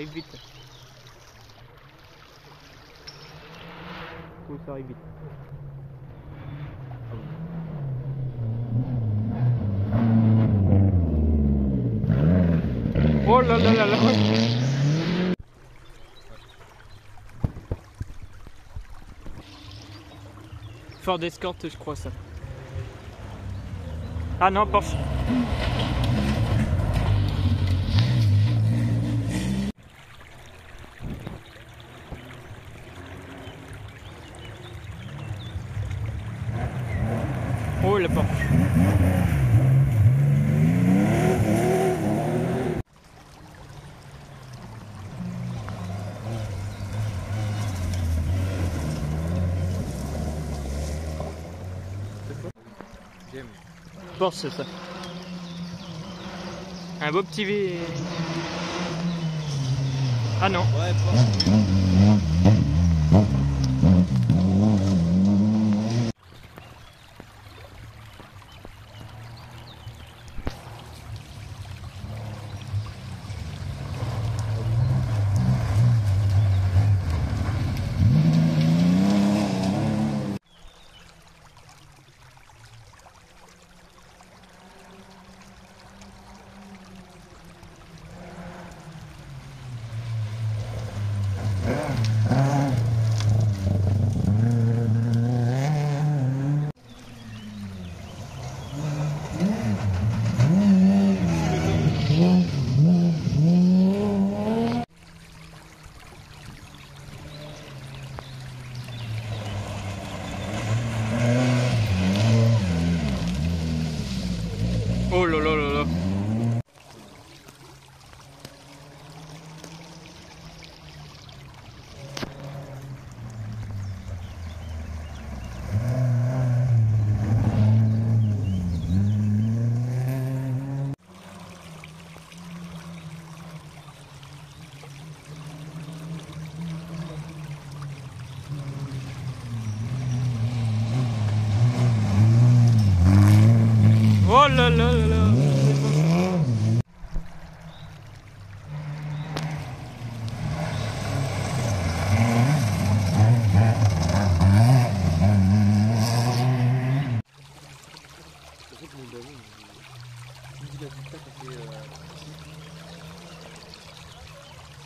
arrive vite. Arrive vite. Oh là là là là je crois ça. Ah non, Porsche. Oh la Porsche. J'aime. Porsche, c'est ça. Un beau petit V. Ah non. Ouais, Porsche. Oh là là là là. Oh là là là là. C'est vrai que mon ballon, il il dit la petite tape, ça fait. euh,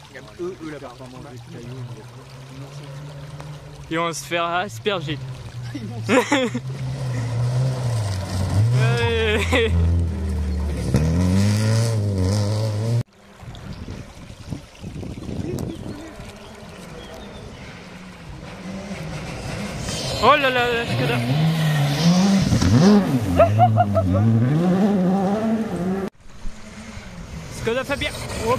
Regarde, eux, eux là-bas. Ils vont se faire asperger. Oh là là, la Skoda. Skoda Fabien. Hop.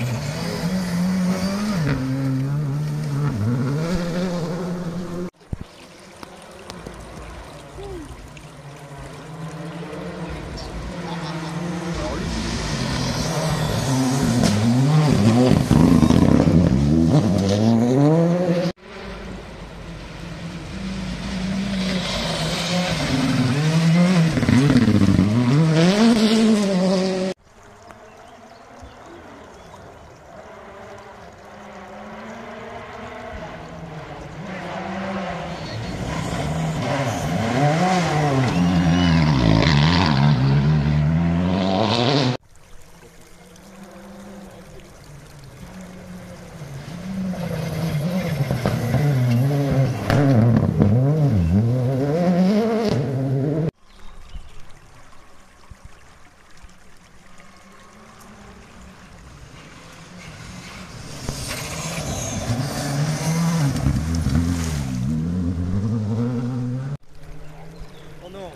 Oh non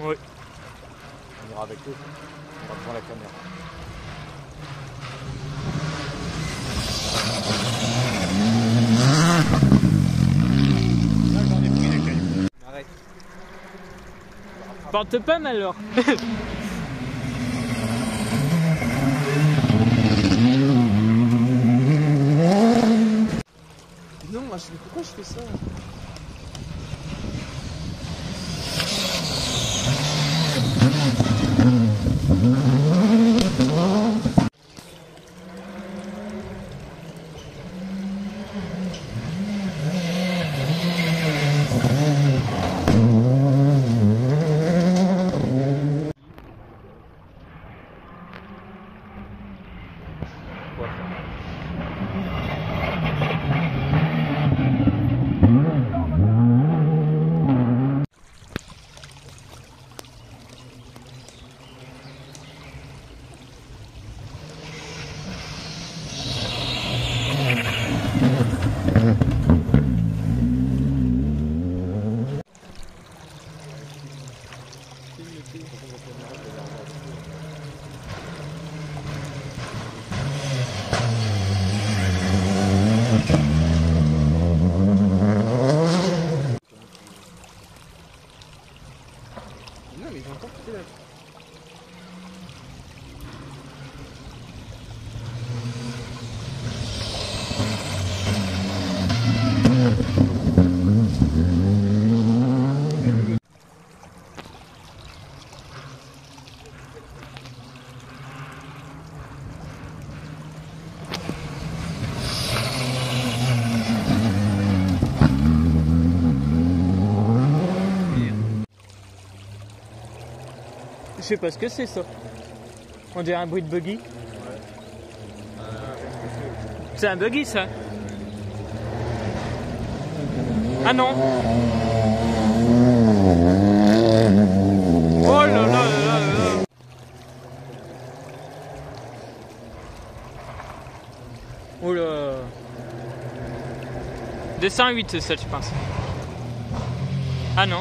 Oui. On ira avec eux. On va prendre la caméra. Porte pas alors. Non, moi, je... pourquoi je fais ça Non, mais j'entends que là. Je sais pas ce que c'est ça. On dirait un bruit de buggy. C'est un buggy ça. Ah non. Oh là là là là là. 208 c'est ça je pense. Ah non.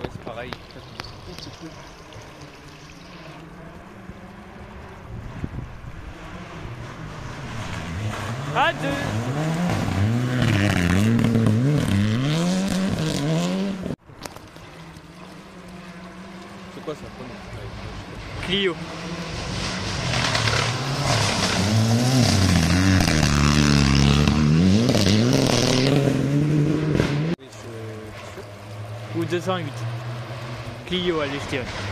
Ouais, c'est pareil. À deux. C'est quoi ça Comment Clio. Oui, je... Ou 208. Clio, allez,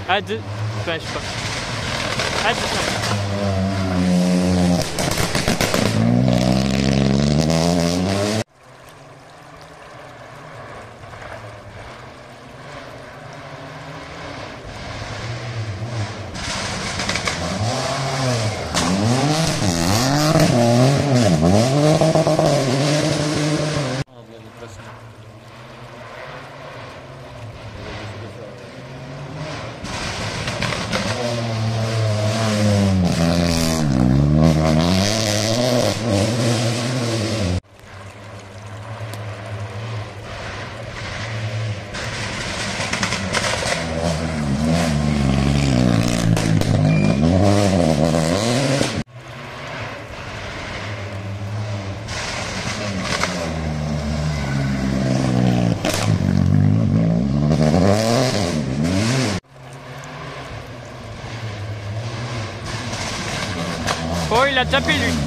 je dirais. À Tapé lui.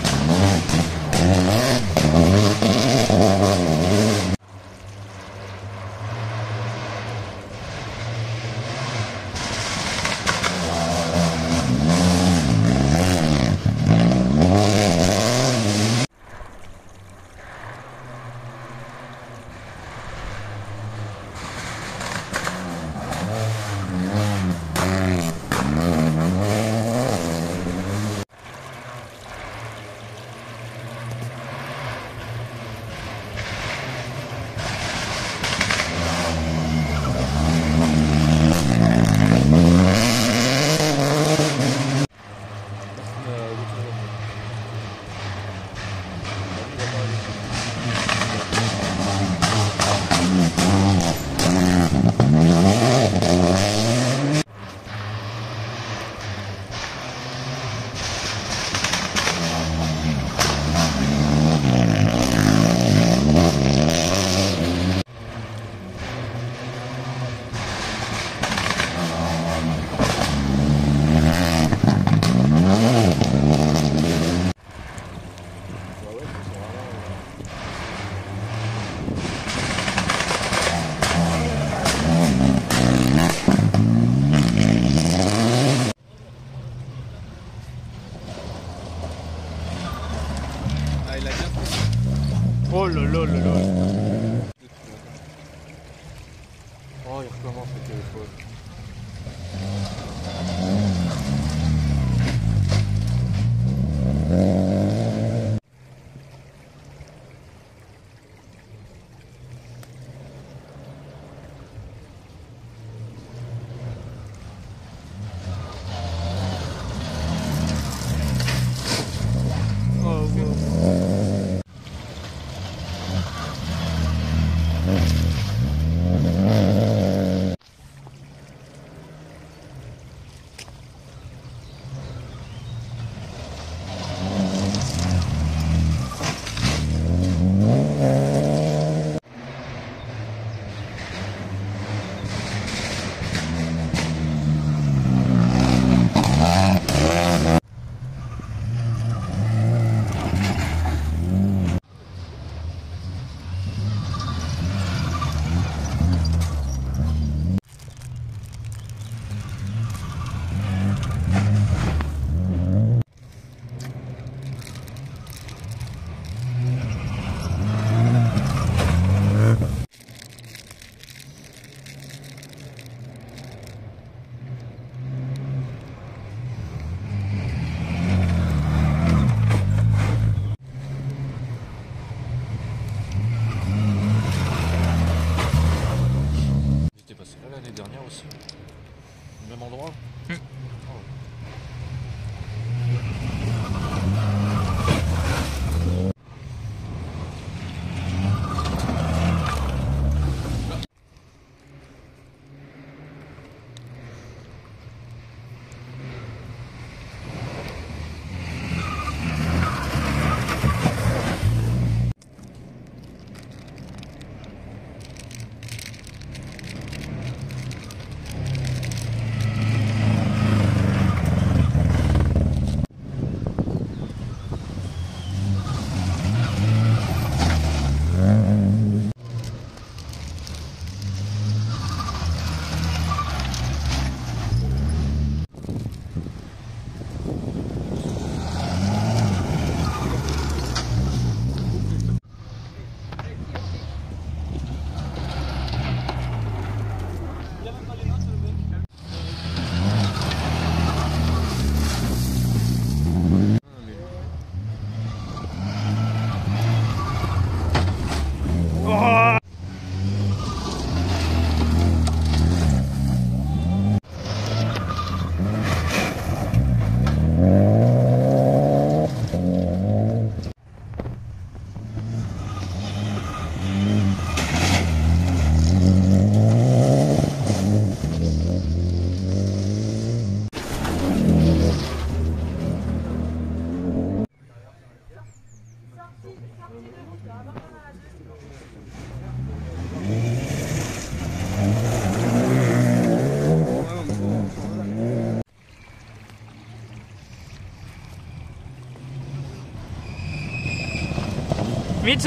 Ah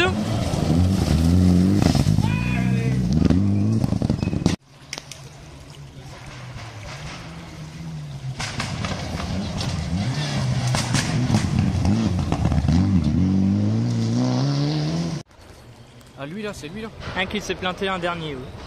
lui là, c'est lui là Un qui s'est planté, un dernier, oui.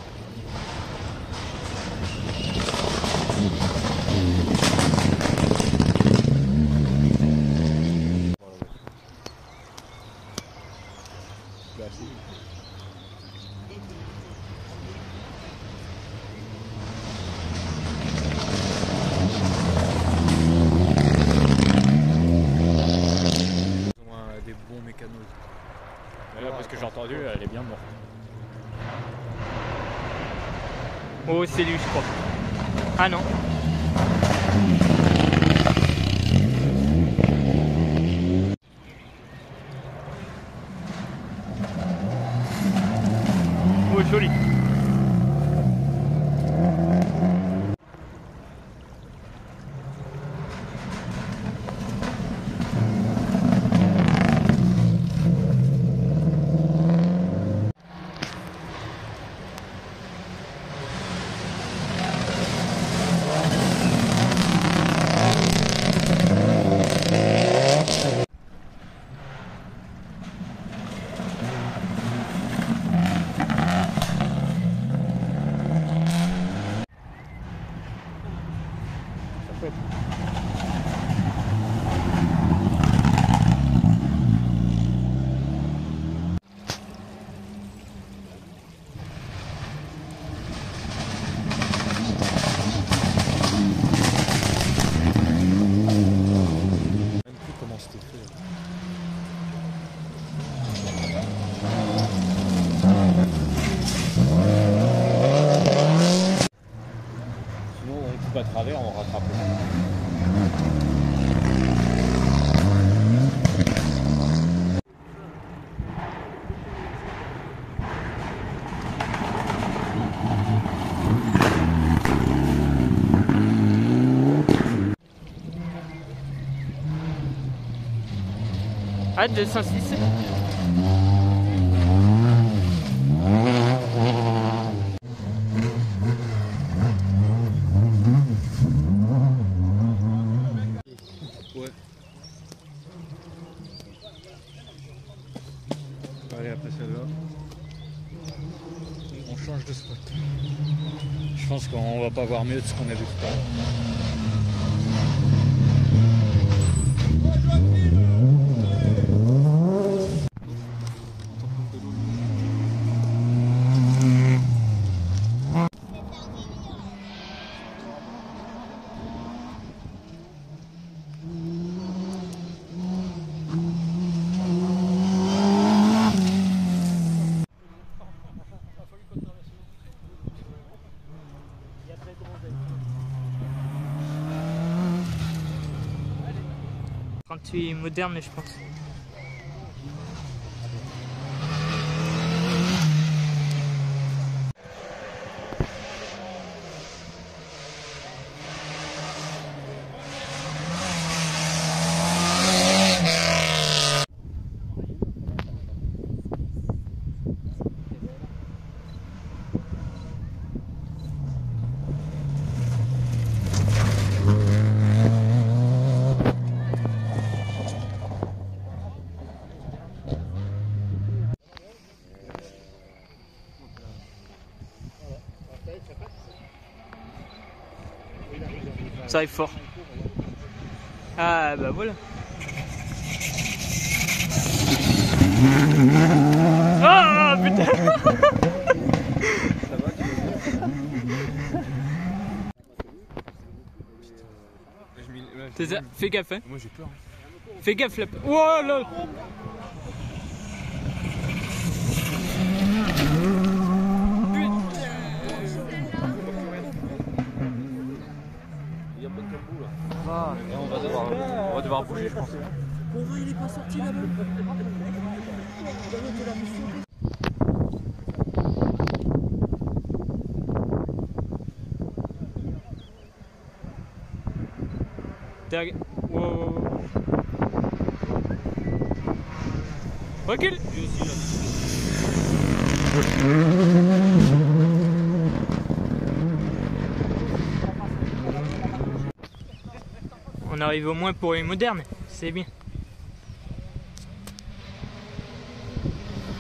Ah, 206. Allez, après celle-là. On change de spot. Je pense qu'on va pas voir mieux de ce qu'on a vu tout. Es moderne, je pense. Ça arrive fort. Ah bah voilà. Ah putain ça Fais gaffe hein Moi j'ai peur. Fais gaffe là Oh là Il y a pas de cambou là. Et on va devoir, on va devoir bouger, je pense. il est pas sorti là-bas. Arrive au moins pour les modernes, c'est bien.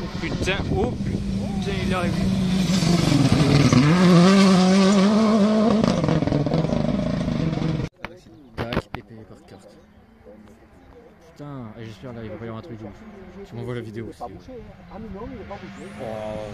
Oh putain, oh putain, il arrive. Tac, et payé par carte. Putain, et j'espère là, il va pas y avoir un truc de ouf. Tu m'envoies la vidéo aussi. ouais. Ah. Oh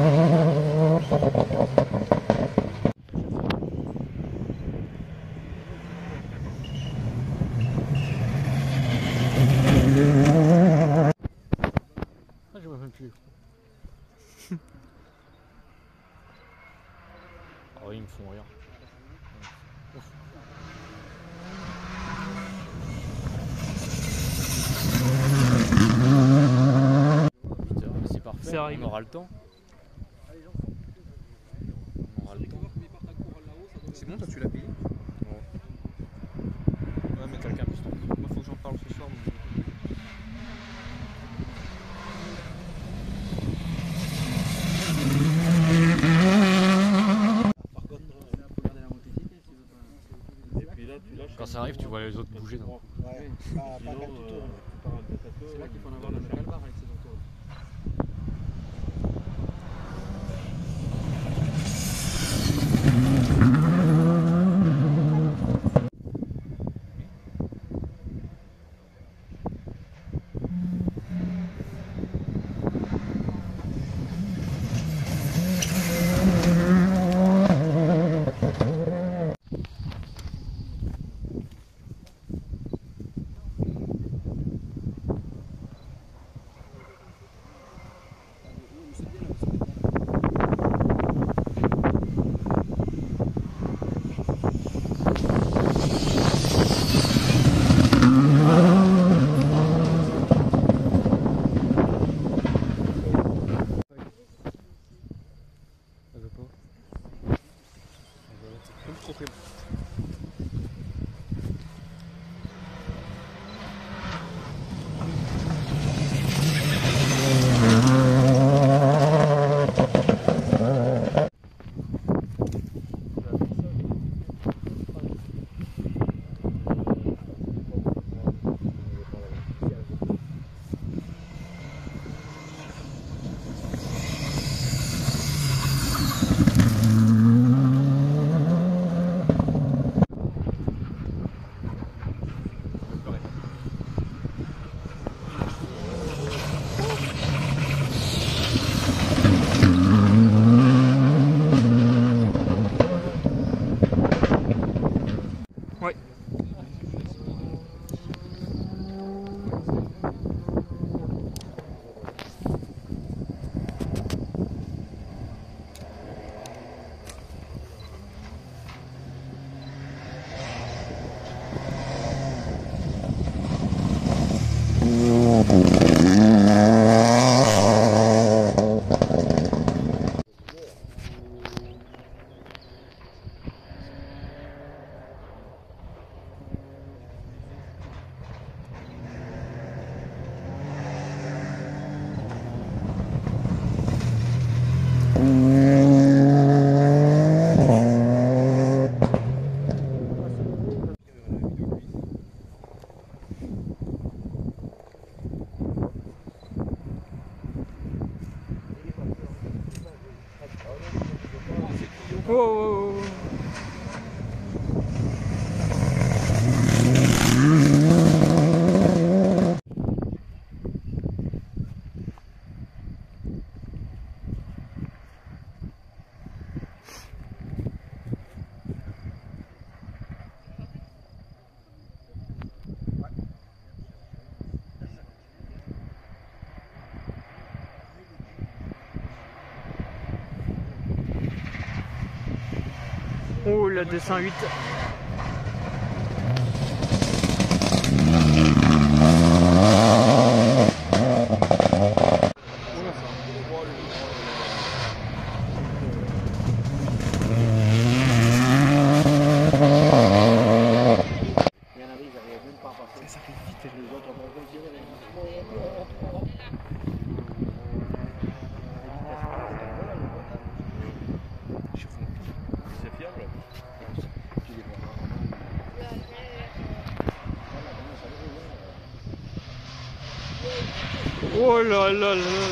on aura le temps. On aura le temps. C'est bon, toi tu l'as payé Ouais. Ouais, mais quelqu'un plus tôt. Moi, faut que j'en parle ce soir. Mais... Quand ça arrive, tu vois les autres bouger. 208. Il y en avait, ils n'arrivaient même pas à passer. Ça fait vite. Les autres, on va dire, c'est fiable. Oh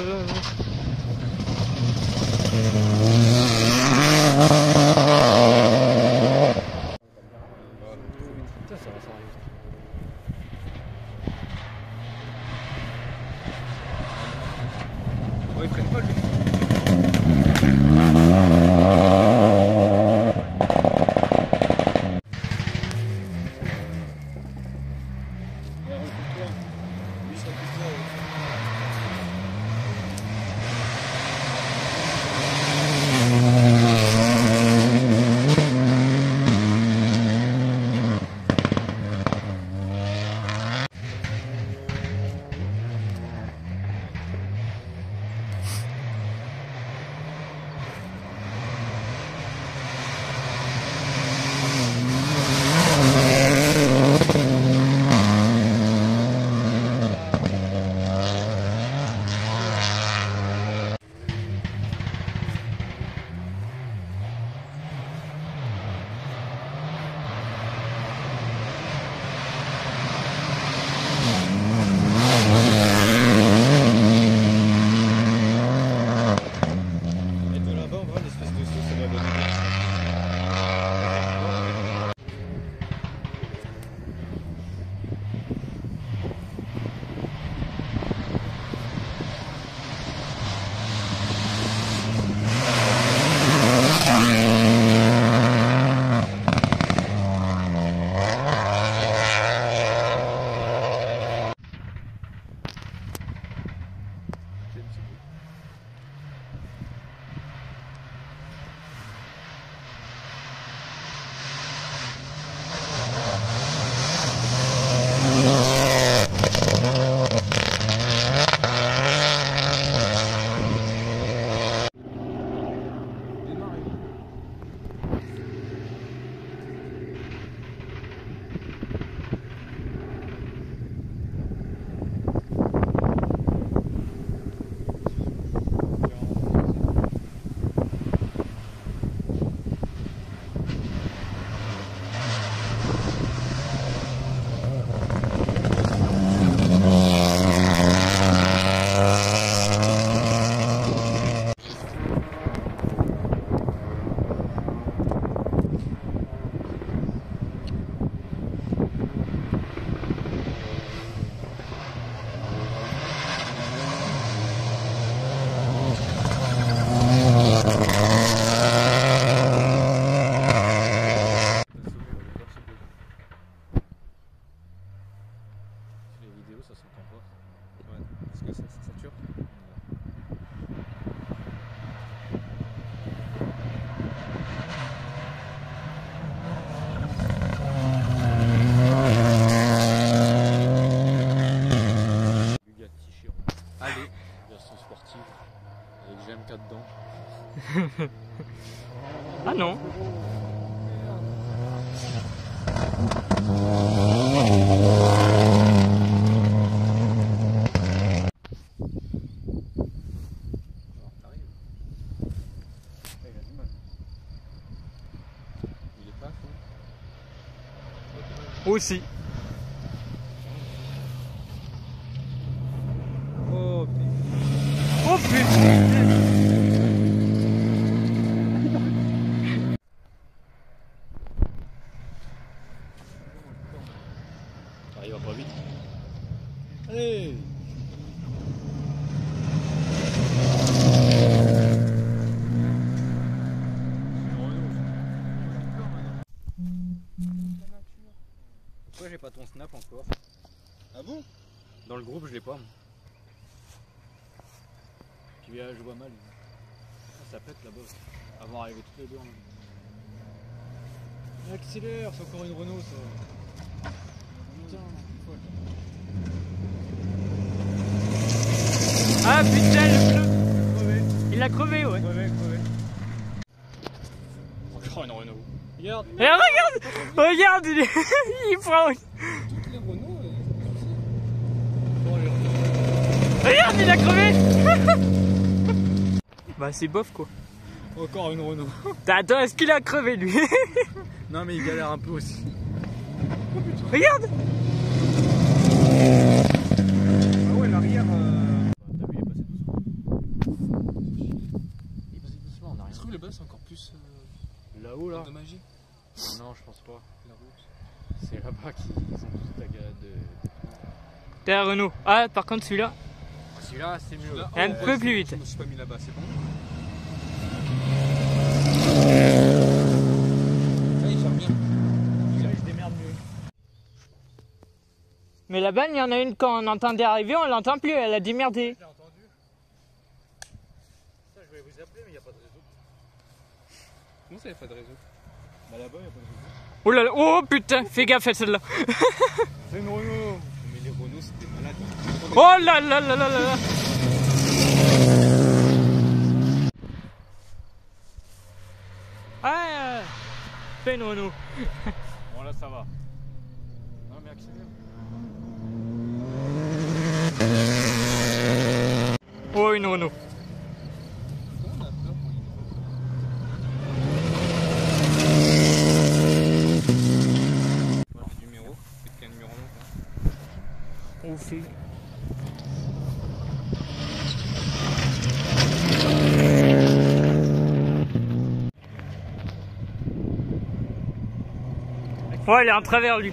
Aussi. Oh Oh putain Ah, il va pas vite. Allez Pourquoi j'ai pas ton snap encore Ah bon Dans le groupe, je l'ai pas. moi. Puis là, je vois mal. Ah, ça pète là-bas. Avant d'arriver tous les deux temps. Accélère, c'est encore une Renault ça. Putain, folle. Ah putain, le pneu Il a crevé, ouais. Crevé, crevé. Encore une Renault. Regarde, Et regarde Regarde, il, est- il prend... toutes les Renault. Regarde, il a crevé Bah c'est bof quoi. Encore une Renault. Attends, est-ce qu'il a crevé lui? Non mais il galère un peu aussi. Regarde Ah ouais, l'arrière. euh, T'as vu, il est passé doucement. Il est passé doucement, on a rien. Je trouve le bas c'est encore plus euh, Là-haut là de magie. Non, je pense pas. La route. C'est là-bas qu'ils ont tous ta galade de. T'es Renault. Ah, par contre celui-là. Celui-là, c'est mieux. Là, Un oh, peu ouais, plus vite. Je me suis pas mis là-bas, c'est bon. Il gère bien. Celui-là, il se démerde mieux. Mais la balle, il y en a une quand on entendait arriver, on l'entend plus, elle a dit merder. Je l'ai entendu. Ça, je voulais vous appeler, mais il n'y a pas de réseau. Comment ça, il n'y a pas de réseau? Bah là-bas, il n'y a pas de réseau. Oh là là, oh putain, fais gaffe à celle-là. C'est une Renault. Mais les Renault, c'était malade. Oh là là là là là là. Ah. Bon, là, ça va. Non, mais accélère. Oh, une Renault. Pourquoi on a peur pour une Renault Ouais, le numéro. Peut-être qu'il y a un numéro long. Oh, fais. Ouais, elle est en travers, lui.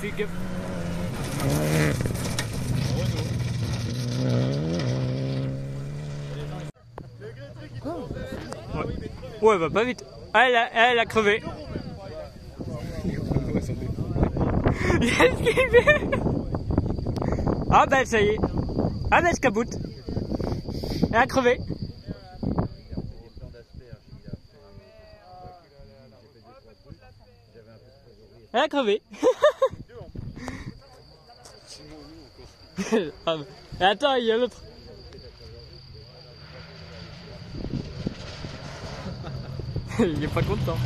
Fais gaffe. Ouais, va pas vite. Ah, elle a, elle a crevé. Il a esquivé. Ah bah ça y est. Ah bah je caboute. Elle a crevé. Elle a crevé. ah, bah. Attends, il y a l'autre. il est pas content.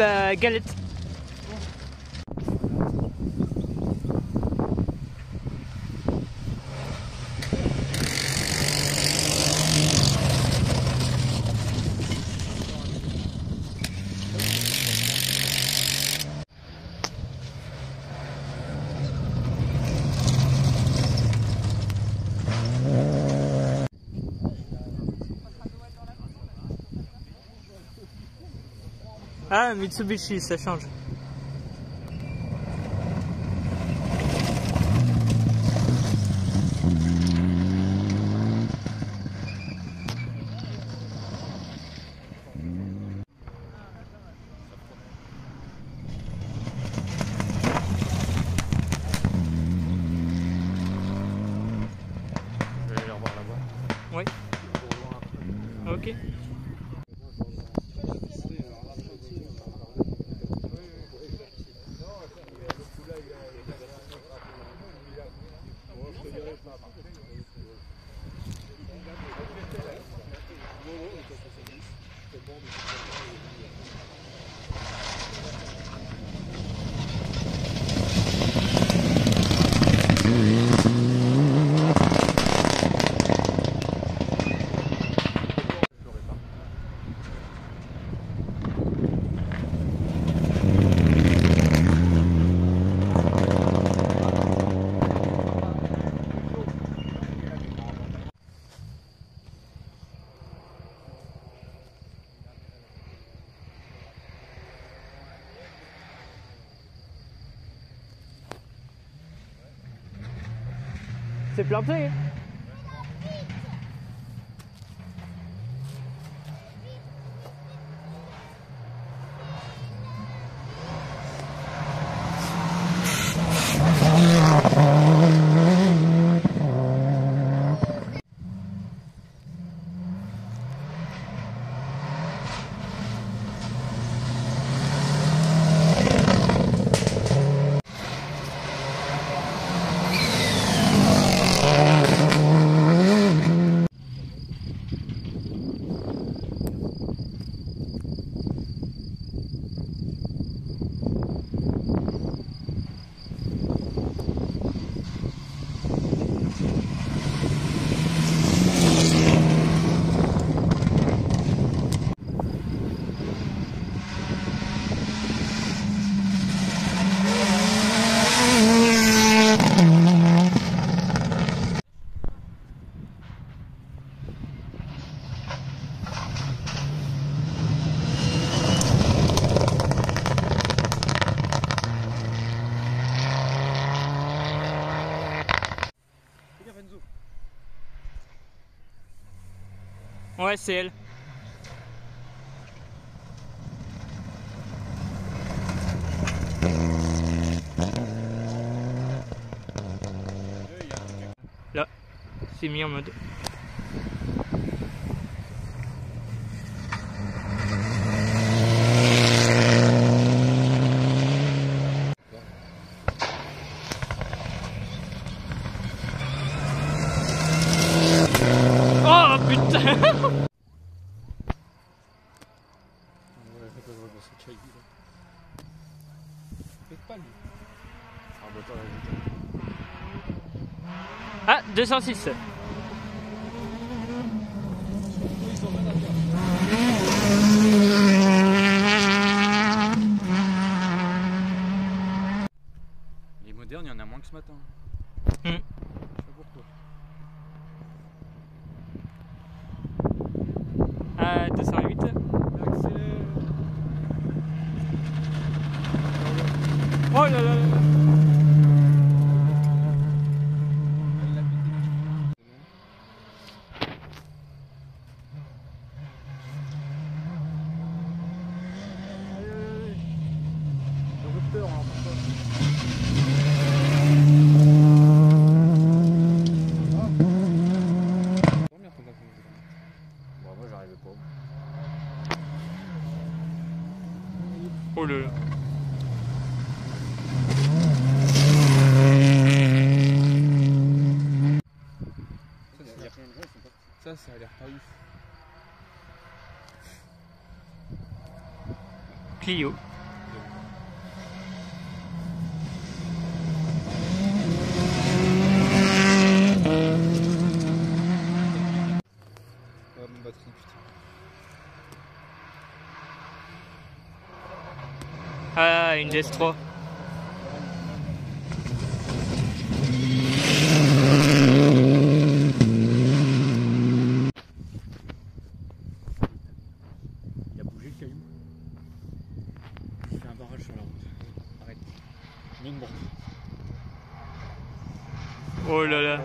اللعبة Mitsubishi, ça change. 不要吹。Là, c'est mis en mode 206. Clio. Ah, une GS3. Il a bougé le caillou. Il fait un barrage sur la route. Arrête. Mets une borne. Oh là là.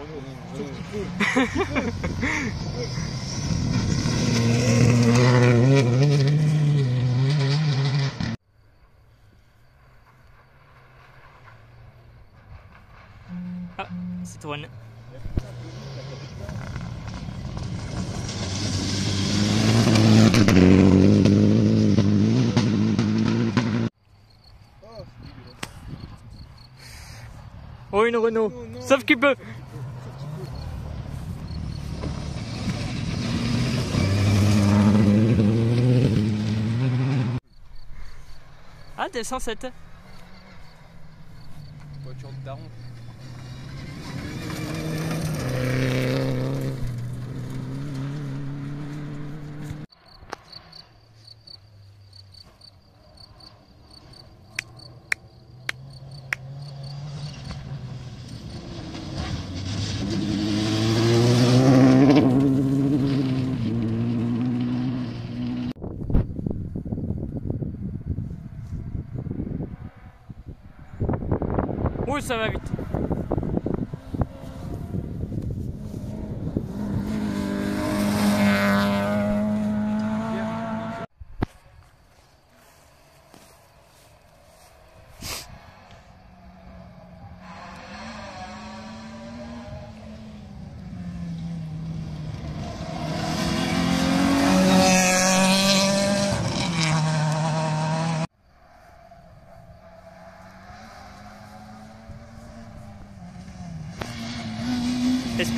Ah, Citroën. Oh, une Renault. Qu'il. Ah, t'es 107. Oh, ça va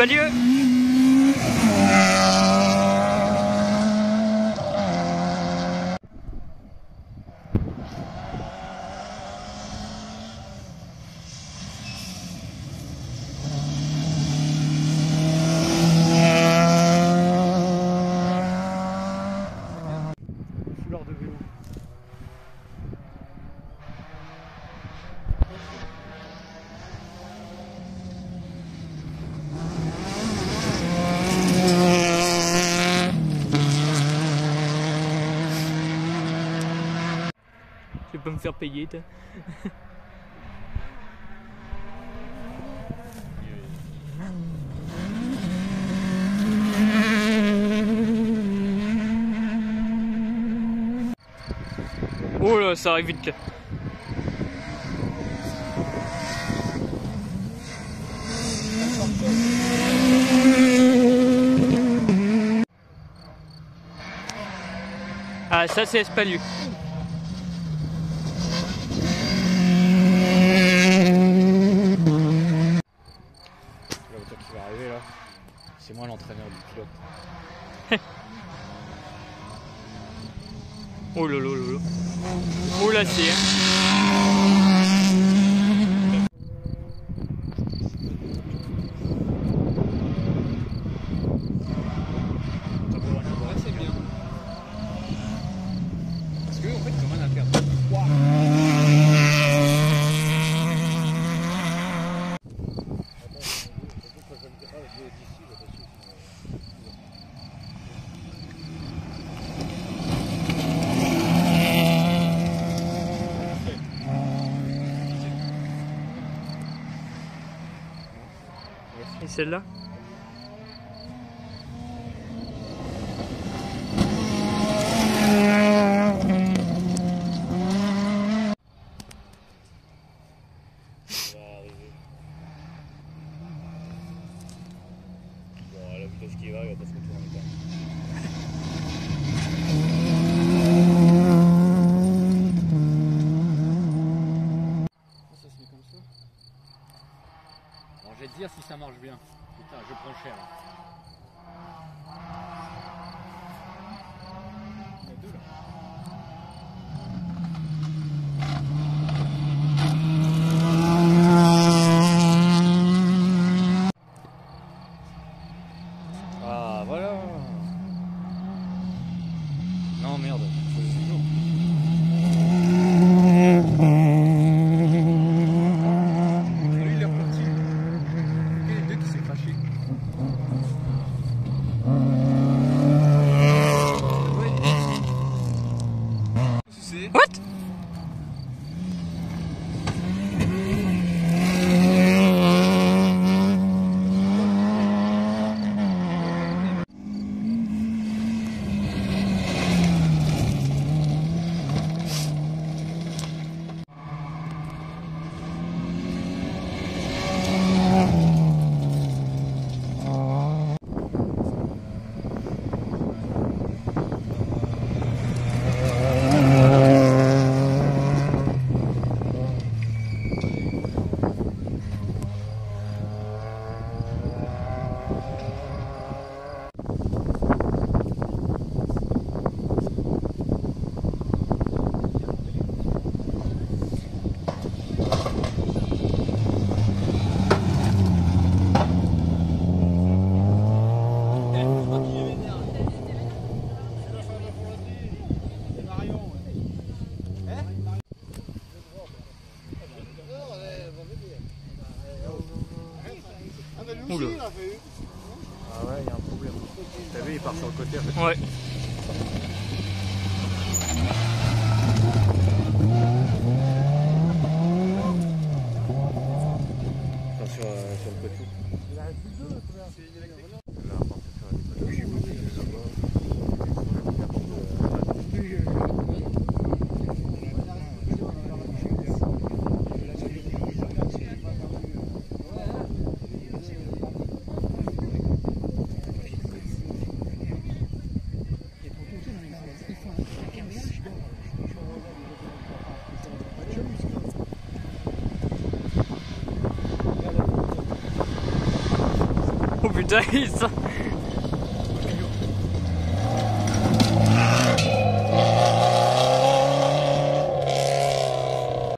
vite. Espalieu Foulard de vélo. Je vais pas me faire. Oh là, ça arrive vite. Ah, ça c'est Espalieu. La voiture qui va arriver là, c'est moi pilote. Oh là. Oh c'est. hein. Ouais, c'est bien. Parce que, en fait, ils ont rien à perdre. Et celle-là Ça va arriver. Bon, à la vitesse qu'il va, il va pas se retourner quand même. Ça se met comme ça. Alors je vais te dire si ça marche bien. Putain, je prends cher. Oh putain, il sent-